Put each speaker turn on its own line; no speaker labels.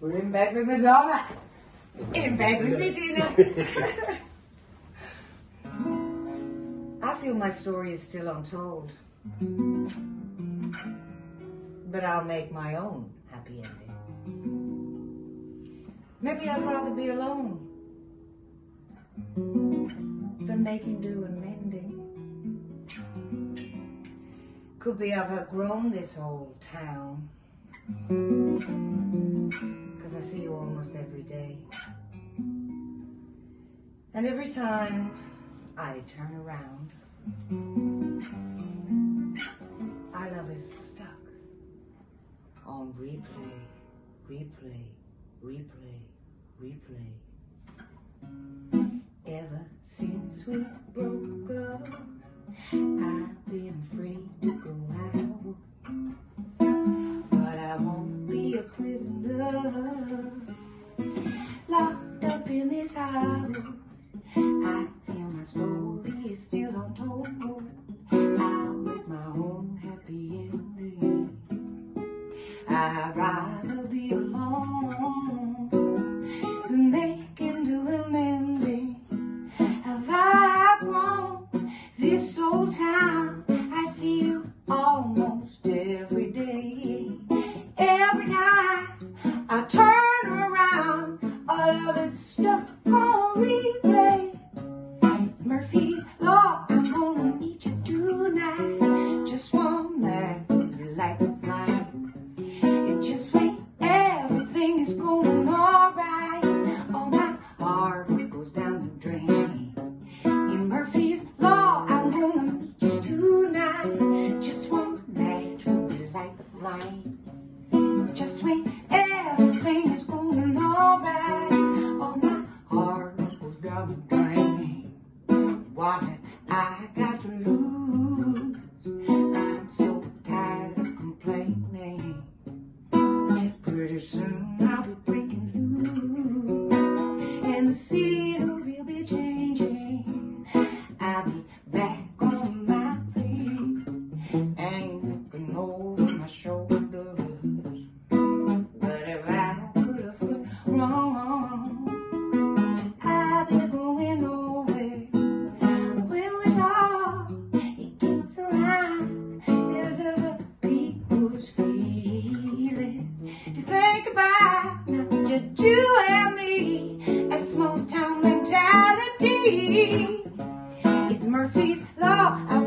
We're in bed with Madonna. In bed with Medina. I feel my story is still untold. But I'll make my own happy ending. Maybe I'd rather be alone than making do and mending. Could be I've outgrown this old town. I see you almost every day. And every time I turn around, our love is stuck on replay, replay, replay, replay. Ever since we broke up, I've been up in. I feel my story is still untold. I'll make my own happy ending. I'd rather be alone than making do and ending. Have I grown this old town? I see you almost every flight. Just wait, everything is going alright. All my heart goes down the drain. What I got to lose? I'm so tired of complaining. Pretty soon to think about. Not just you and me, a small town mentality. It's Murphy's Law. I